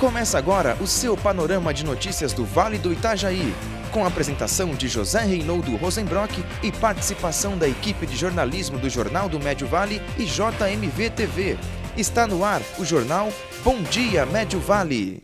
Começa agora o seu panorama de notícias do Vale do Itajaí, com a apresentação de José Reinaldo Rosenbrock e participação da equipe de jornalismo do Jornal do Médio Vale e JMV TV. Está no ar o jornal Bom Dia Médio Vale.